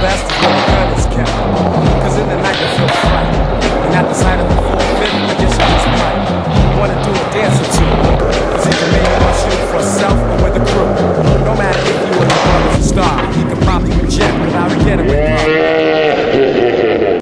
best of where the credit's count.